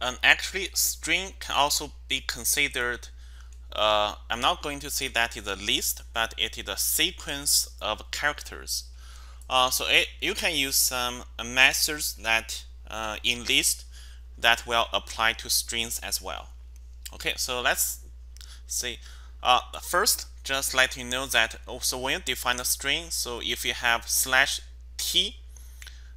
and actually string can also be considered uh, I'm not going to say that is a list but it is a sequence of characters. Uh, so it, you can use some methods that uh, in list that will apply to strings as well. Okay so let's see. Uh, first just let you know that also when you define a string so if you have slash t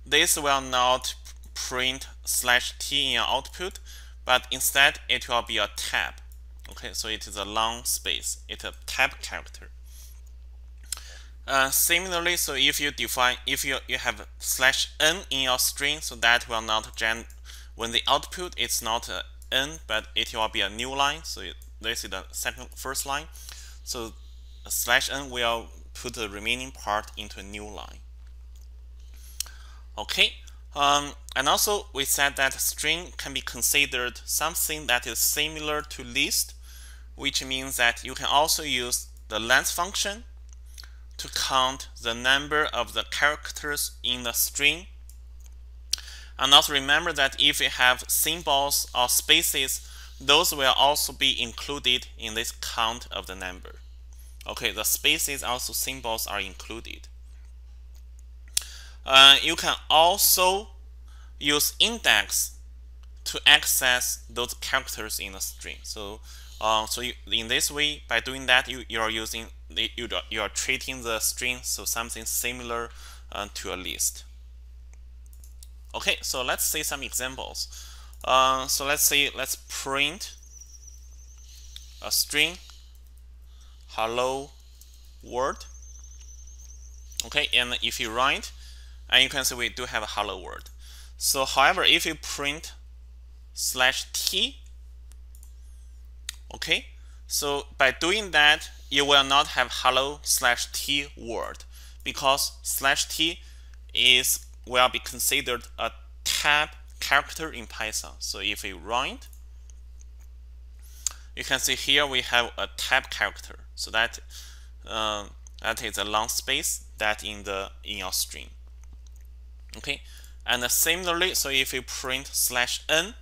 this will not print slash t in your output, but instead it will be a tab. Okay, so it is a long space. It's a tab character. Uh, similarly, so if you define, if you, you have slash n in your string, so that will not gen, when the output it's not a n, but it will be a new line. So it, this is the second first line. So slash n will put the remaining part into a new line. Okay, um, and also we said that string can be considered something that is similar to list, which means that you can also use the length function to count the number of the characters in the string. And also remember that if you have symbols or spaces, those will also be included in this count of the number. Okay, the spaces also symbols are included. Uh, you can also use index to access those characters in a string. So, uh, so you, in this way, by doing that, you, you are using you, you are treating the string so something similar uh, to a list. Okay, so let's see some examples. Uh, so let's say let's print a string hello world. Okay, and if you write and you can see we do have a hello world. So however, if you print slash t, okay, so by doing that, you will not have hello slash t word because slash t is will be considered a tab character in Python. So if we run it, you can see here we have a tab character. So that uh, that is a long space that in the in your string okay? And similarly so if you print slash n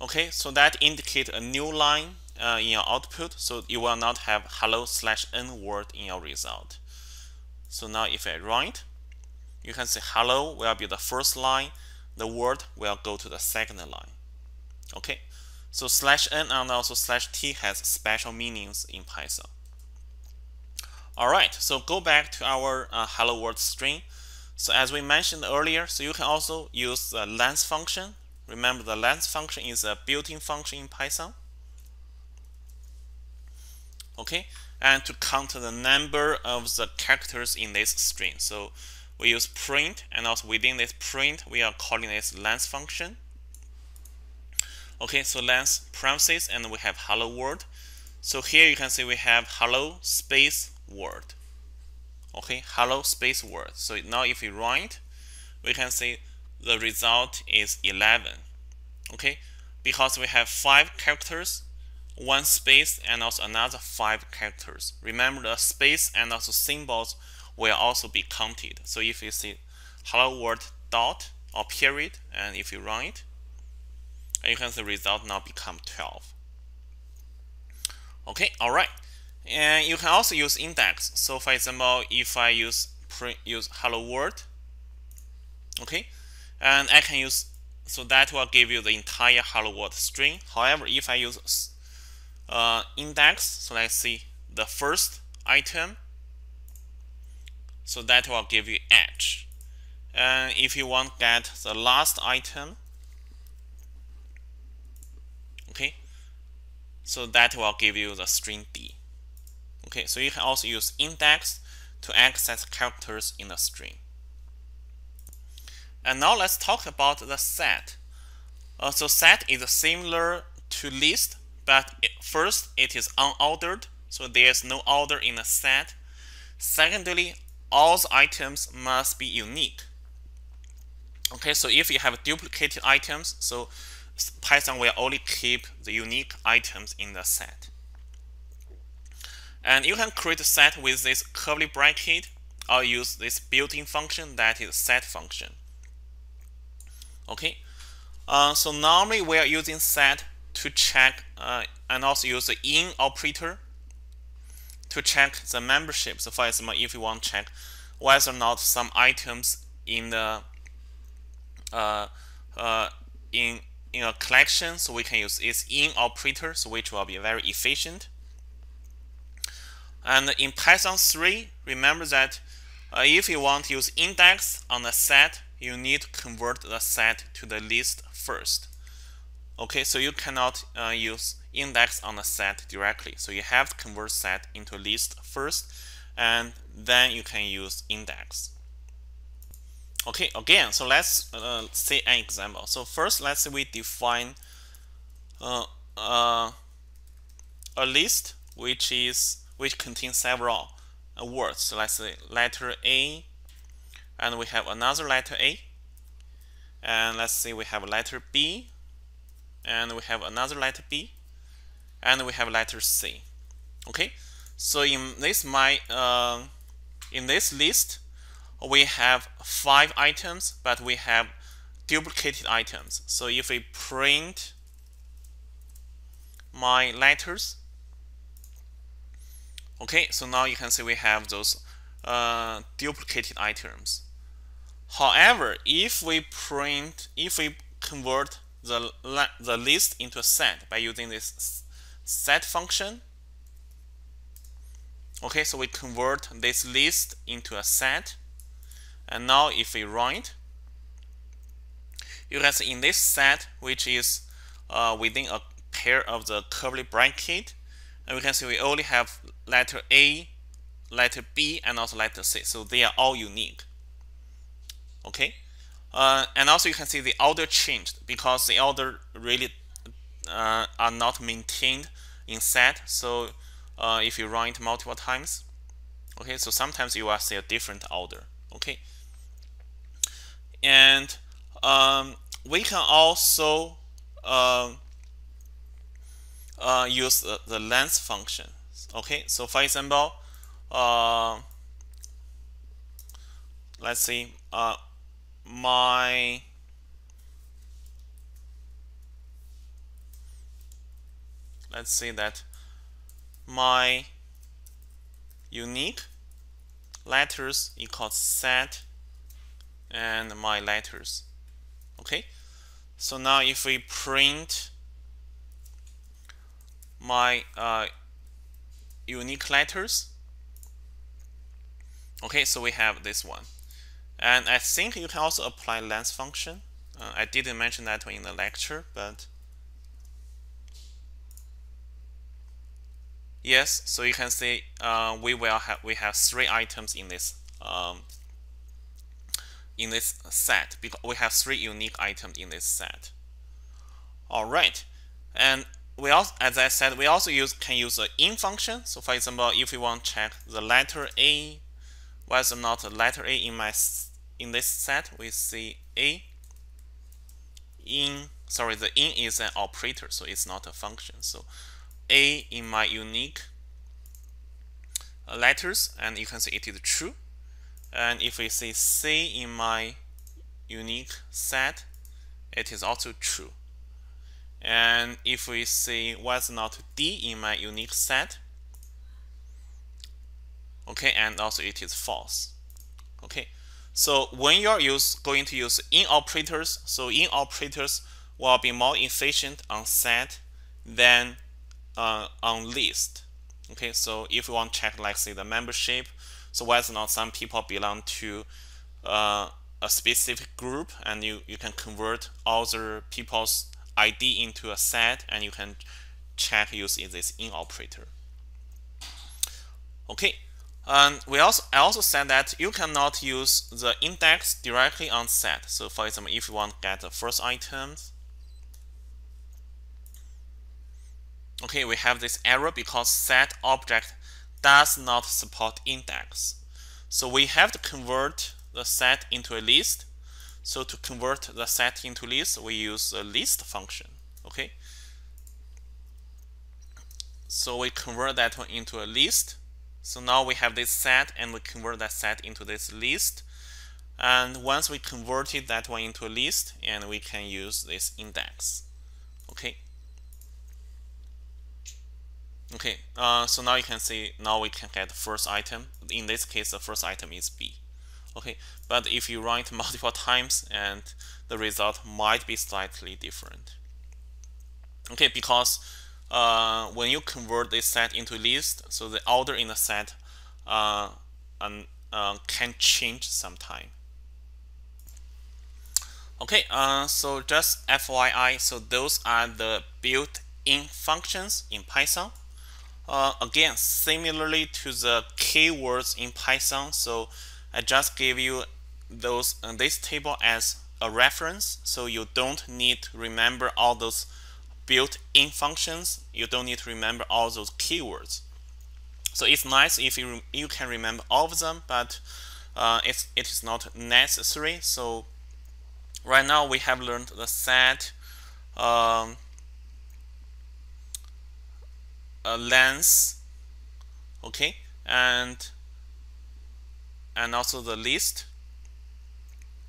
okay? So that indicate a new line uh, in your output. So you will not have hello slash n word in your result. So now if I write you can see hello will be the first line. The word will go to the second line. Okay? So slash n and also slash t has special meanings in Python. Alright so go back to our uh, hello world string so as we mentioned earlier, so you can also use the length function. Remember the length function is a built-in function in Python. Okay, and to count the number of the characters in this string. So we use print and also within this print we are calling this length function. Okay, so length parentheses and we have hello world. So here you can see we have hello space world okay hello space word so now if we run it we can see the result is 11 okay because we have five characters one space and also another five characters. Remember the space and also symbols will also be counted. So if you see hello world dot or period and if you run it you can see the result now become 12 okay all right and you can also use index. So for example, if I use print, use hello world, okay, and I can use so that will give you the entire hello world string. However, if I use uh, index, so let's see the first item, so that will give you h. And if you want get the last item, okay, so that will give you the string d. Okay, so you can also use index to access characters in a string. And now let's talk about the set. Uh, so set is similar to list, but it, first it is unordered, so there's no order in a set. Secondly, all the items must be unique. Okay, so if you have duplicated items, so Python will only keep the unique items in the set. And you can create a set with this curly bracket or use this built-in function that is set function. Okay. Uh, so normally we are using set to check uh, and also use the in operator to check the membership. So for example, if you want to check whether or not some items in the uh, uh, in in a collection, so we can use its in operator, so which will be very efficient. And in Python 3, remember that uh, if you want to use index on a set, you need to convert the set to the list first. Okay, so you cannot uh, use index on a set directly. So you have to convert set into list first, and then you can use index. Okay, again, so let's uh, see an example. So first, let's say we define uh, uh, a list which is which contains several words. So let's say letter A, and we have another letter A, and let's say we have letter B, and we have another letter B, and we have letter C. Okay, so in this my uh, in this list, we have five items, but we have duplicated items. So if we print my letters, okay, so now you can see we have those uh, duplicated items. However, if we print, if we convert the, the list into a set by using this set function, okay, so we convert this list into a set. And now if we run it, you can see in this set, which is uh, within a pair of the curly bracket, and we can see we only have letter A, letter B, and also letter C. So they are all unique. Okay? Uh, and also you can see the order changed because the order really uh, are not maintained in set. So uh, if you run it multiple times okay so sometimes you will see a different order. Okay? And um, we can also um, uh, use the, the length function. Okay so for example uh, let's see uh, my let's say that my unique letters equals set and my letters. Okay so now if we print my uh, unique letters okay so we have this one and I think you can also apply length function. Uh, I didn't mention that in the lecture, but yes. So you can see uh, we will have we have three items in this um, in this set because we have three unique items in this set. All right, and we also, as I said, we also use can use the in function. So for example, if we want to check the letter A whether or not the letter A in my in this set? We see A in sorry the in is an operator so it's not a function. So A in my unique letters and you can see it is true. And if we see C in my unique set it is also true and if we see whether not D in my unique set okay and also it is false okay? So when you're use, going to use in operators so in operators will be more efficient on set than uh, on list okay? So if you want to check like say the membership so whether or not some people belong to uh, a specific group and you, you can convert other people's ID into a set and you can check using this in operator okay and we also I also said that you cannot use the index directly on set. So for example, if you want to get the first item, okay, we have this error because set object does not support index. So we have to convert the set into a list. So to convert the set into list, we use a list function. Okay. So we convert that one into a list so now we have this set and we convert that set into this list. and once we converted that one into a list and we can use this index okay okay uh, so now you can see now we can get the first item in this case the first item is B okay but if you run it multiple times and the result might be slightly different okay because uh, when you convert this set into list so the order in the set uh, um, uh, can change sometime Okay, uh, so just FYI, so those are the built-in functions in Python. Uh, again, similarly to the keywords in Python, so I just gave you those uh, this table as a reference, so you don't need to remember all those built-in functions. You don't need to remember all those keywords. So it's nice if you you can remember all of them, but uh, it's it is not necessary. So right now we have learned the set um, length okay and and also the list.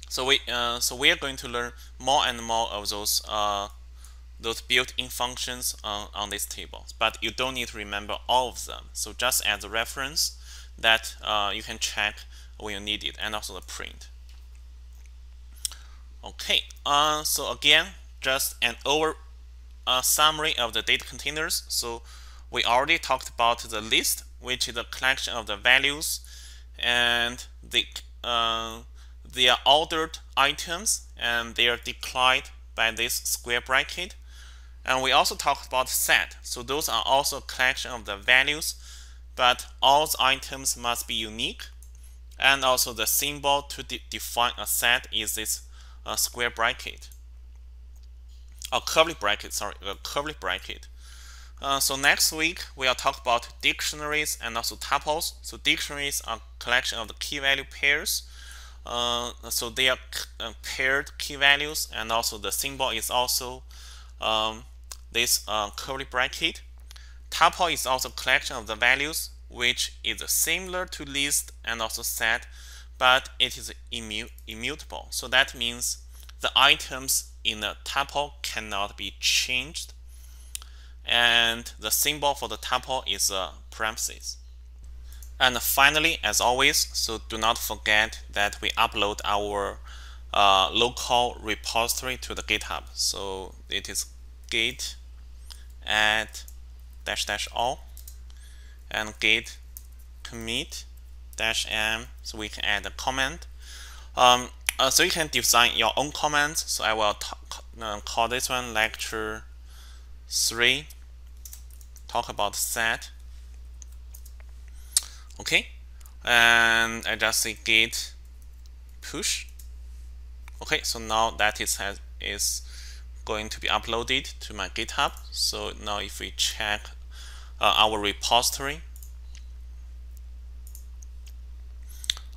So we uh, so we are going to learn more and more of those uh, those built-in functions uh, on this table. But you don't need to remember all of them. So just as a reference that uh, you can check when you need it and also the print. Okay, uh, so again, just an over uh, summary of the data containers. So we already talked about the list, which is a collection of the values, and the uh, they are ordered items, and they are declared by this square bracket. And we also talked about set. So those are also a collection of the values, but all the items must be unique. And also the symbol to de define a set is this a square bracket, a curly bracket, sorry, a curly bracket. Uh, so next week we'll talk about dictionaries and also tuples. So dictionaries are collection of the key value pairs. Uh, so they are uh, paired key values and also the symbol is also um, this uh, curly bracket. Tuple is also collection of the values which is similar to list and also set but it is immu immutable. So that means the items in the tuple cannot be changed. And the symbol for the tuple is a parenthesis. And finally, as always, so do not forget that we upload our uh, local repository to the GitHub. So it is git add dash dash all and git commit dash m so we can add a comment. Um, uh, so you can design your own comments. So I will uh, call this one lecture 3. Talk about set. Okay. And I just say git push. Okay, so now that is, has, is going to be uploaded to my GitHub. So now if we check uh, our repository,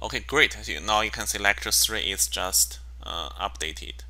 Okay, great. Now you can see lecture 3 is just uh, updated.